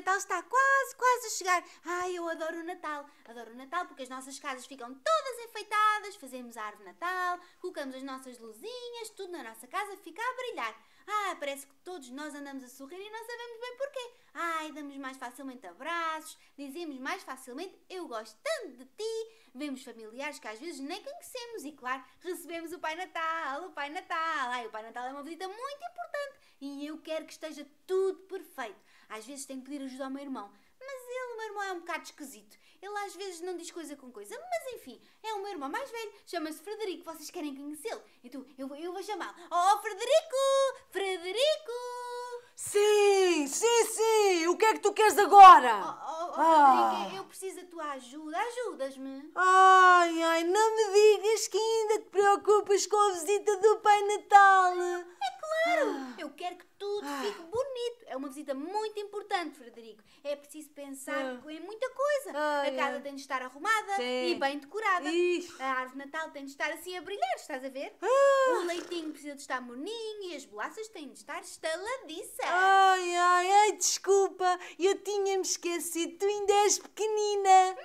Natal está quase, quase a chegar. Ai, eu adoro o Natal. Adoro o Natal porque as nossas casas ficam todas enfeitadas, fazemos a árvore de Natal, colocamos as nossas luzinhas, tudo na nossa casa fica a brilhar. Ah, parece que todos nós andamos a sorrir e não sabemos bem porquê. Ai, damos mais facilmente abraços, dizemos mais facilmente eu gosto tanto de ti. Vemos familiares que às vezes nem conhecemos e, claro, recebemos o Pai Natal, o Pai Natal. Ai, o Pai Natal é uma visita muito importante e eu quero que esteja tudo perfeito. Às vezes tenho que pedir ajuda ao meu irmão, mas ele, o meu irmão, é um bocado esquisito. Ele às vezes não diz coisa com coisa, mas enfim, é o meu irmão mais velho, chama-se Frederico, vocês querem conhecê-lo? Então eu, eu vou chamá-lo. Oh, Frederico! Frederico! Sim, sim, sim! O que é que tu queres agora? Oh, oh, oh Ah. Frederico, eu preciso da tua ajuda, ajudas-me. Ai, ai, não me digas que ainda te preocupas com a visita do Pai Natal. É claro! Eu quero que tudo fique bonito. É uma visita muito importante, Frederico. É preciso pensar Ah. em muita coisa. A casa tem de estar arrumada Sim. e bem decorada. Ixi. A árvore Natal tem de estar assim a brilhar, estás a ver? Ah. O leitinho precisa de estar morninho e as bolachas têm de estar estaladiças. Ai, ai, ai, desculpa, eu tinha-me esquecido, tu ainda és pequenina.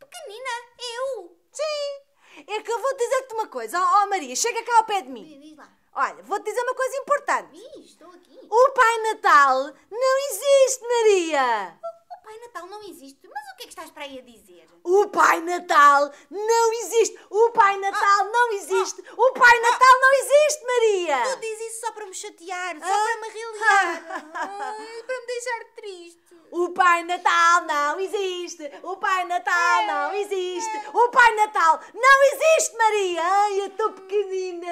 Pequenina, eu! Sim, é que eu vou dizer-te uma coisa. Oh, oh, Maria, chega cá ao pé de mim. Diz diz lá. Olha, vou-te dizer uma coisa importante. Ih, estou aqui. O Pai Natal não existe, Maria. O Pai Natal não existe, mas o que é que estás para aí a dizer? O Pai Natal não existe. O Pai Natal não existe. O Pai Natal não existe, Maria. Tu dizes isso só para me chatear, só Ah. para me religar, Ai, para me deixar triste. O Pai Natal não existe. O Pai Natal não existe. O Pai Natal não existe, Maria. Ai, eu estou pequenina.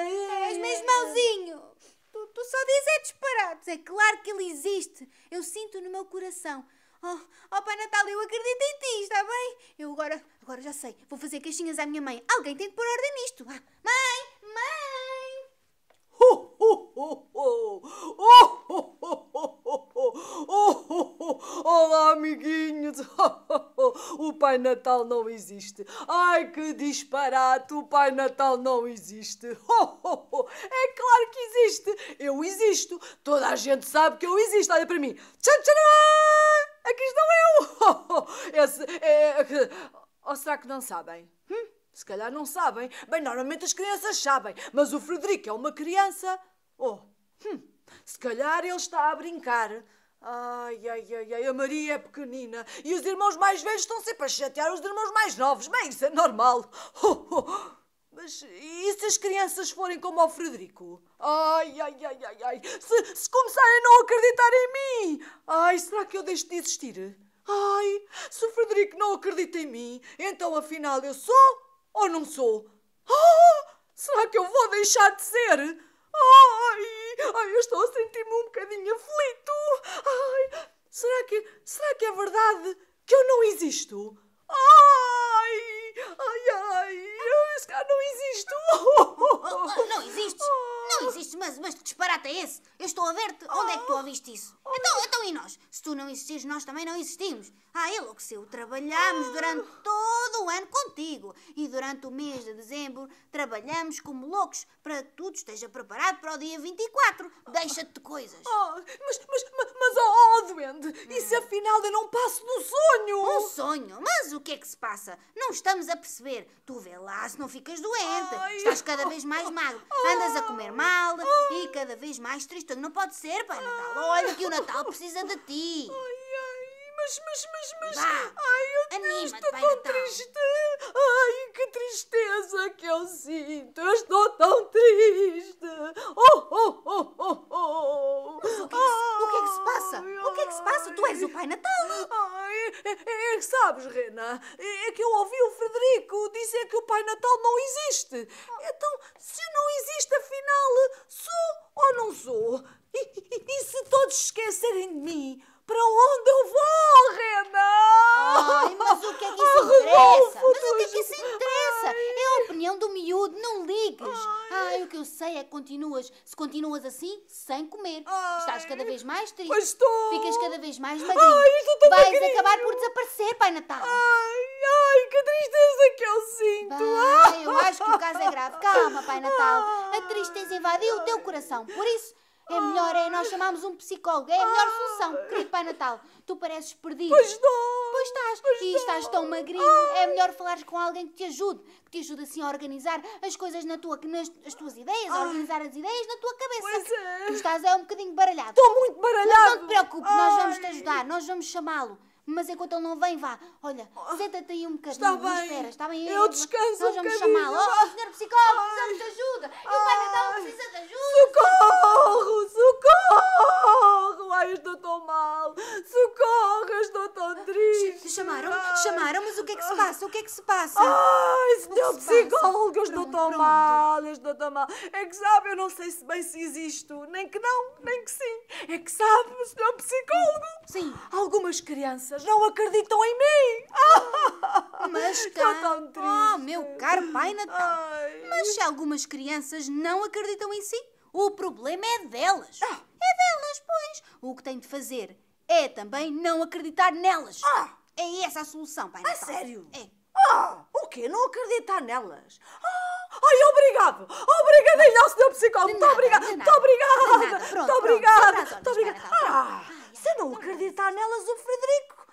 És mesmo mauzinho. Tu, tu só dizes é disparados. É claro que ele existe. Eu sinto no meu coração. Oh, oh Pai Natal, eu acredito em ti, está bem? Eu agora, agora já sei. Vou fazer queixinhas à minha mãe. Alguém tem de pôr ordem nisto. Ah, mãe, mãe. Ho, ho, ho, ho. Oh, ho, ho, ho, ho. Oh, ho, ho. Olá, amiguinhos. O Pai Natal não existe. Ai, que disparate. O Pai Natal não existe. É claro que existe. Eu existo. Toda a gente sabe que eu existo. Olha para mim. Tcharam! Aqui estou eu. Esse é... Ou será que não sabem? Hum? Se calhar não sabem. Bem, normalmente as crianças sabem. Mas o Frederico é uma criança. Oh, hum, se calhar ele está a brincar. Ai, ai, ai, ai, a Maria é pequenina. E os irmãos mais velhos estão sempre a chatear os irmãos mais novos. Bem, isso é normal. Oh, oh. Mas e se as crianças forem como ao Frederico? Ai, ai, ai, ai, ai. Se, se começarem a não acreditar em mim. Ai, será que eu deixo de existir? Ai, se o Frederico não acredita em mim, então afinal eu sou ou não sou? Ah, será que eu vou deixar de ser? Ai, ai, eu estou a sentir-me um bocadinho aflito. Ai, será que, será que é verdade que eu não existo? Ai, ai, ai, eu não existo. Oh, não existes. Não existes, mas, mas que disparate é esse? Eu estou a ver-te. Onde é que tu ouviste isso? Então, então e nós? Se tu não existires, nós também não existimos. Ah, enlouqueceu. Trabalhamos durante todo o ano contigo. E durante o mês de dezembro trabalhamos como loucos para que tudo esteja preparado para o dia 24. Deixa-te de coisas. Ah, mas, mas, mas, mas oh, oh, doente, e se afinal eu não passo do sonho? Um sonho? Mas o que é que se passa? Não estamos a perceber. Tu vê lá se não ficas doente. Ai. Estás cada vez mais magro. Andas a comer mal e cada vez mais triste. Não pode ser, Pai Natal. Olha que o Natal precisa de ti. Ai, ai, mas, mas, mas, mas, Vá, ai, eu anima-te, estou Pai tão Natal. triste. Ai, que tristeza que eu sinto. Eu estou tão triste. Oh, oh, oh, oh, oh. O que, é se, o que é que se passa? O que é que se passa? Tu és o Pai Natal. Ai, é, é, é que sabes, Rena, é, é que eu ouvi o Frederico dizer que o Pai Natal não existe. Então, se não existe, afinal, sou ou não sou? E, e- e se todos esquecerem de mim, para onde eu vou, Rena? Ai, mas o que é que isso Ah, interessa? Mas o que é que isso és- interessa? Ai. É a opinião do miúdo, não ligues. Ai, o que eu sei é que continuas, se continuas assim, sem comer. Ai. Estás cada vez mais triste. Pois estou. Ficas cada vez mais magrinho. Ai, estou tão Vais magrinho. acabar por desaparecer, Pai Natal. Ai, ai, que tristeza que eu sinto. Vai, eu acho que o caso é grave. Calma, Pai Natal. A tristeza invadiu o teu coração. Por isso, É melhor é nós chamarmos um psicólogo. É a melhor solução. Querido Pai Natal, tu pareces perdido. Pois estou. Pois estás. Pois e estás tão magrinho. É melhor falares com alguém que te ajude. Que te ajude assim a organizar as coisas na tua, nas, as tuas ideias, a organizar as ideias na tua cabeça. Pois é. Tu estás é um bocadinho baralhado. Estou muito Mas baralhado. não te preocupes, nós vamos te Ai. ajudar, nós vamos chamá-lo. Mas enquanto ele não vem, vá. Olha, senta-te aí um bocadinho. Está não bem. espera, está bem? Eu descanso Nós um vamos chamá-lo. Oh, senhor psicólogo, precisamos de ajuda. E o Pai Natal Ai. precisa de ajuda. Socorro, socorro. Ai, eu estou tão mal. Socorro, eu estou tão triste. Chamaram, Mas o que é que se passa? O que é que se passa? Ai, senhor psicólogo, eu estou tão mal, eu estou tão mal. É que sabe, eu não sei se bem se existo, nem que não, nem que sim. É que sabe, senhor psicólogo, Sim. algumas crianças não acreditam em mim. Mas cá. tão triste. Oh, meu caro Pai Natal. Ai. Mas se algumas crianças não acreditam em si, o problema é delas. Ah. É delas, pois. O que tem de fazer é também não acreditar nelas. Ah. É essa a solução, Pai A Natal. sério? É. Ah, o quê? Não acreditar nelas? Ah, ai, obrigado! Obrigadinho ao senhor psicólogo! Muito obrigada! Muito obrigada! Muito obrigada! Muito obrigada! Ah. Ai, se não acreditar nelas, o Frederico...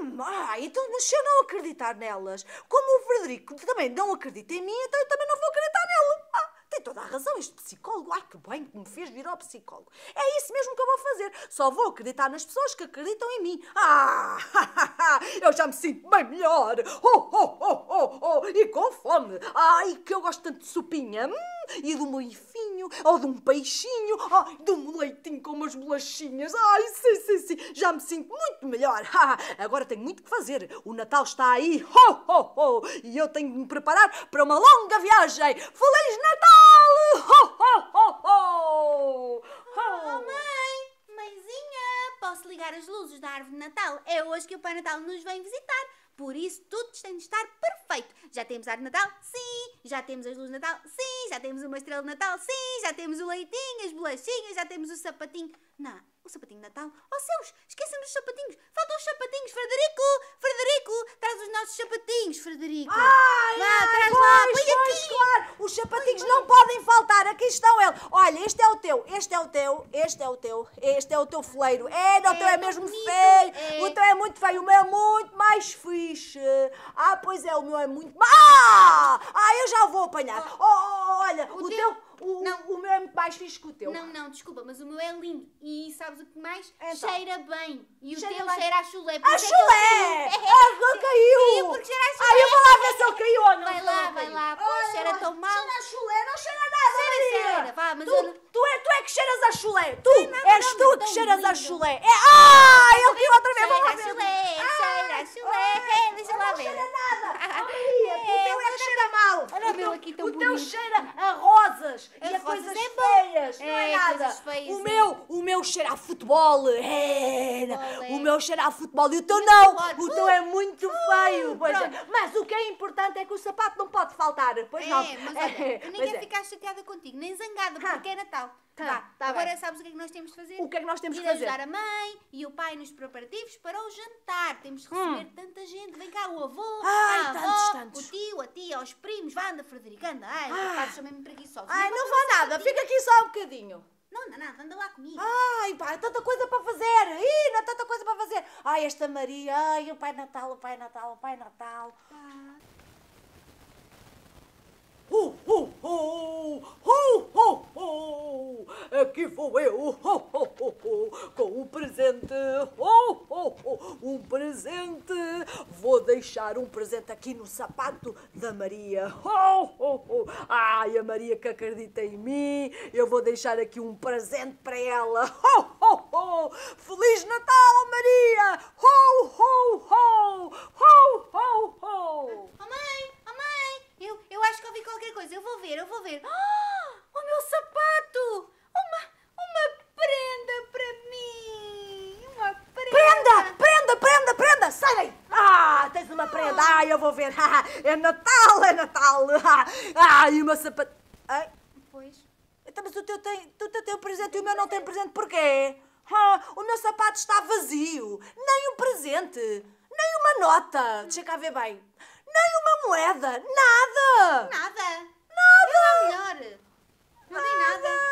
Hum, ah, então, mas se eu não acreditar nelas, como o Frederico também não acredita em mim, então eu também não vou acreditar nele. Ah, tem toda a razão este psicólogo. Ai, que bem que me fez vir ao psicólogo. É isso mesmo que eu vou fazer. Só vou acreditar nas pessoas que acreditam em mim. Ah, eu já me sinto bem melhor. Oh, oh, oh, oh, oh, e com fome. Ai, que eu gosto tanto de sopinha. Hum, e de um bifinho, ou de um peixinho, ai, de um leitinho com umas bolachinhas. Ai, sim, sim, sim, já me sinto muito melhor. Ah, agora tenho muito que fazer. O Natal está aí. Ho, ho, ho. E eu tenho de me preparar para uma longa viagem. Feliz Natal! Ho, ho, ho, ho. Oh, mãe! Mãezinha! Ligar as luzes da árvore de Natal? É hoje que o Pai Natal nos vem visitar. Por isso, tudo tem de estar perfeito. Já temos a árvore de Natal? Sim. Já temos as luzes de Natal? Sim. Já temos uma estrela de Natal? Sim. Já temos o leitinho, as bolachinhas, já temos o sapatinho. Não, o sapatinho de Natal? Oh céus, esquecemos dos sapatinhos. Faltam os sapatinhos. Frederico! Frederico! Traz os nossos sapatinhos, Frederico. Ai, Vá, ai, traz lá, pois, põe Os sapatinhos não podem faltar. Aqui estão eles. Olha, este é o teu, este é o teu, este é o teu, este é o teu foleiro. É, não, o teu é tão mesmo feio. é. O teu é muito feio, o meu é muito mais fixe. Ah, pois é, o meu é muito... Ah! Ah, eu já o vou apanhar. Oh, oh, olha, o, O teu... teu- o, não. o meu é muito mais fixe que o teu. Não, não, desculpa, mas o meu é lindo. E sabes o que mais? Então. Cheira bem. E o Cheira teu bem. cheira a chulé. A é chulé! caiu. Ah, ele caiu! Caiu porque cheira a chulé. Ah, eu vou lá ver se ele caiu ou não. Vai se lá, ele vai caiu. lá. Pois, Ai, cheira ai, tão mal. Cheira a chulé, não cheira nada, Cheira, Vá, mas tu, eu não- tu, é, tu é que cheiras a chulé. Tu, nada, és não, tu que cheiras a lindo. chulé. É, ah, ele caiu outra vez. Vou lá a ver. chulé, cheira a chulé. É, deixa lá Não ver. cheira nada. Oh, Maria, o É, teu é que cheira mal. Olha o meu aqui tão O teu cheira a rosas e A a coisas é feias. Não É, é nada. O é. meu, o meu cheira a futebol. É. É. O meu cheira a futebol e o teu não. O teu é muito feio. Pois é. pronto. Mas o que é importante é que o sapato não pode faltar. Pois não. É, mas olha, eu nem quero é. ficar chateada contigo, nem zangada, porque é Natal. Tá, Vá, tá agora bem. sabes o que é que nós temos de fazer? O que é que nós temos Ir que fazer? ajudar a mãe e o pai nos preparativos para o jantar. Temos de receber tanta gente. Vem cá o avô, Hum. Ai, a tantos, avó, tantos. o tio, a tia, os primos. Vá, anda, Frederico, anda. Ai, Ah. os rapazes são mesmo preguiçosos. Ai, não vá nada. Fica aqui só um bocadinho. Não, não, nada, anda lá comigo. Ai, pá, tanta coisa para fazer. Ih, não há tanta coisa para fazer. Ai, esta Maria. Ai, o Pai Natal, o Pai Natal, o Pai Natal. Ho, ho, ho! Ho, ho! Aqui vou eu, ho, ho, ho, ho, com um presente. Ho, ho, ho! Um presente. Vou deixar um presente aqui no sapato da Maria. Ho, ho, ho! Ai, a Maria que acredita em mim. Eu vou deixar aqui um presente para ela. Ho, ho, ho! Feliz Natal, Maria! Ho, ho, ho! Ho, ho, ho! Oh mãe, oh mãe, eu, eu acho que ouvi qualquer coisa. Eu vou ver, eu vou ver. Ah, o meu sapato! Uma, uma prenda para mim! Uma prenda! Prenda! Prenda, prenda, prenda! Sai daí! Ah, tens uma prenda! Ai, eu vou ver! É Natal, é Natal! Ai, uma sapato... Ai, Pois. então, mas o teu tem, tu teu tem presente e o meu não tem presente porquê? Ah, o meu sapato está vazio! Nem um presente! Nem uma nota! Deixa cá ver bem! Nem uma moeda! Nada! Nada! Nada! Melhor! Não tem nada! Nada, nada!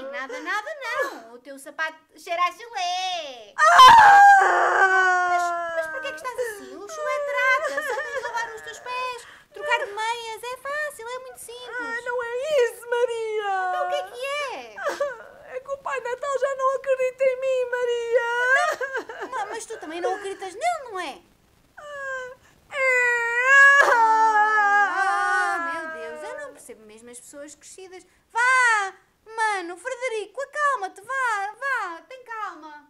Nada. Bem, nada, nada não. O teu sapato cheira a chulé. Ah! Mas porquê que estás assim? O chulé trata. Só tens lavar os teus pés, trocar de meias. É fácil, é muito Ah, simples. não é isso, Maria! Então o que é que é? É que o Pai Natal já não acredita em mim, Maria! Ma- Mas tu também não acreditas nele, não é? É! Ah, meu Deus, eu não percebo mesmo as pessoas crescidas. Vá, mano, Frederico, acalma-te, vá, vá, tem calma.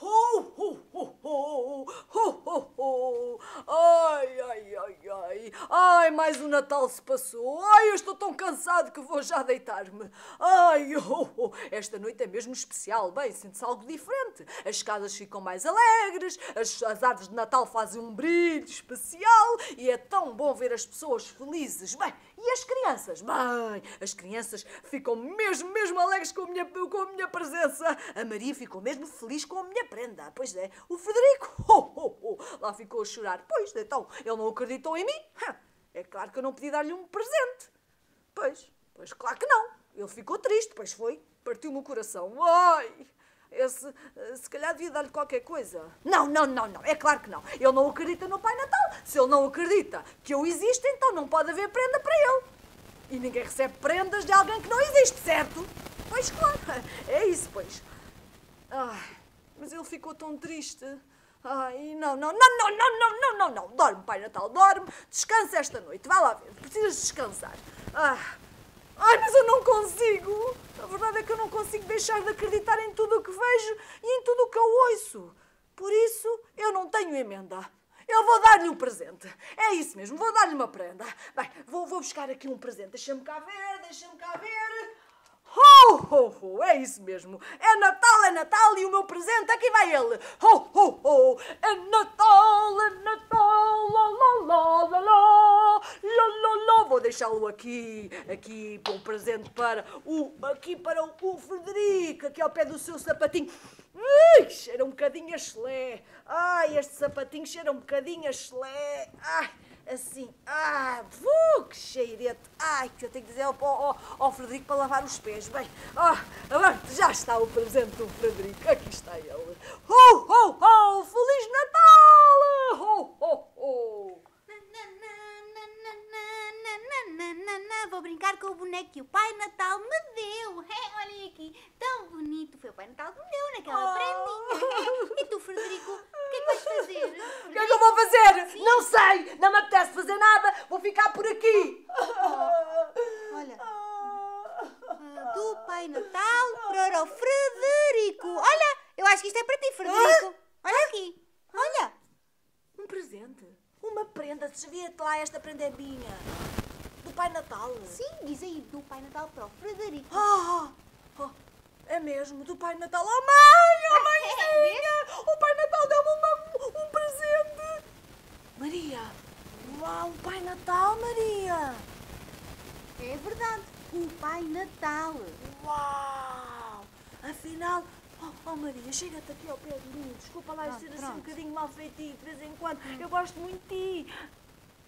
Ho, ho, ho, ho, ho, ho, ho. Ai, ai, ai, ai. Ai, mais um Natal se passou. Ai, eu estou tão cansado que vou já deitar-me. Ai, ho, ho. esta noite é mesmo especial. Bem, sente-se algo diferente. As casas ficam mais alegres, as, as árvores de Natal fazem um brilho especial e é tão bom ver as pessoas felizes. Bem, e as crianças? Bem, as crianças ficam mesmo, mesmo alegres com a minha, com a minha presença. A Maria ficou mesmo feliz com a minha prenda. Pois é, o Frederico, ho, ho, ho, lá ficou a chorar. Pois, então, ele não acreditou em mim. É claro que eu não podia dar-lhe um presente. Pois, pois, claro que não. Ele ficou triste, pois foi. Partiu-me o coração. Ai! Esse, eh, se calhar devia dar-lhe qualquer coisa. Não, não, não, não. É claro que não. Ele não acredita no Pai Natal. Se ele não acredita que eu existo, então não pode haver prenda para ele. E ninguém recebe prendas de alguém que não existe, certo? Pois claro. É isso, pois. Ai, mas ele ficou tão triste. Ai, não, não, não, não, não, não, não, não, não. Dorme, Pai Natal, dorme. Descansa esta noite. Vai lá ver. Precisas descansar. Ah. Ai, mas eu não consigo. A verdade é que eu não consigo deixar de acreditar em tudo o que vejo e em tudo o que eu ouço. Por isso, eu não tenho emenda. Eu vou dar-lhe um presente. É isso mesmo, vou dar-lhe uma prenda. Bem, vou, vou buscar aqui um presente. Deixa-me cá ver, deixa-me cá ver. Ho, ho, ho, é isso mesmo. É Natal, é Natal e o meu presente, aqui vai ele. Ho, ho, ho, é Natal, é Natal, lá, lá, lá, lá, lá, lá, lá. Vou deixá-lo aqui, aqui para um presente para o, aqui para o, o Frederico, aqui ao pé do seu sapatinho. Ui, cheira um bocadinho a chelé. Ai, este sapatinho cheira um bocadinho a chelé. Ai assim, ah, uh, que cheirete. Ai, que eu tenho que dizer ao, ao, ao Frederico para lavar os pés. Bem, agora já está o presente do Frederico. Aqui está ele. Ho, ho, ho, Feliz Natal! Ho, ho, ho. Vou brincar com o boneco que o Pai Natal me deu. É, olhem aqui, tão bonito. Foi o Pai Natal que me deu naquela Oh. prendinha. E tu, Frederico, vais fazer? O que é que eu vou fazer? Não sei, não me apetece fazer nada. Vou ficar por aqui. Olha, ah, do Pai Natal para o Frederico. Olha, eu acho que isto é para ti, Frederico. Olha aqui, olha. Um presente? Uma prenda? Se via-te lá, esta prenda é minha. Do Pai Natal. Sim, diz aí, do Pai Natal para o Frederico. Ah, oh, é mesmo, do Pai Natal. Oh mãe, oh mãezinha! O Pai Natal deu-me uma- um presente. Maria, uau, o Pai Natal, Maria. É verdade, o Pai Natal. Uau, afinal... Oh, oh, Maria, chega-te aqui ao pé de mim. Desculpa lá eu ser assim um bocadinho mal feitinho de vez em quando. Eu gosto muito de ti.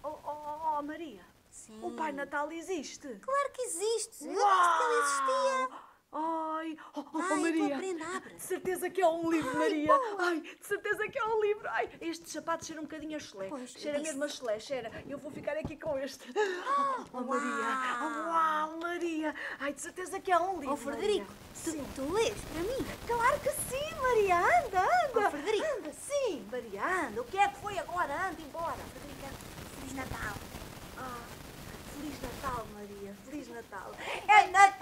Oh, oh, oh, oh, Maria, Sim. o Pai Natal existe. Claro que existe. Eu disse que ele existia. Ai, oh, oh, Ai, a tua Maria. De certeza que é um livro, Maria. Ai, de certeza que é um livro. Ai, este sapato cheira um bocadinho a. Pois, eu cheira disse. mesmo a chulé, cheira. Eu vou ficar aqui com este. Oh, oh, Maria. Uau. Oh, Maria. Ai, de certeza que é um livro. Ó Frederico, tu, tu lês para mim? Claro que sim, Maria. Anda, anda. Oh, Frederico. Anda, sim, Maria, anda. O que é que foi agora? Anda embora. Frederica, Feliz Natal. Ah, Feliz Natal, Maria. Feliz Natal, é Natal.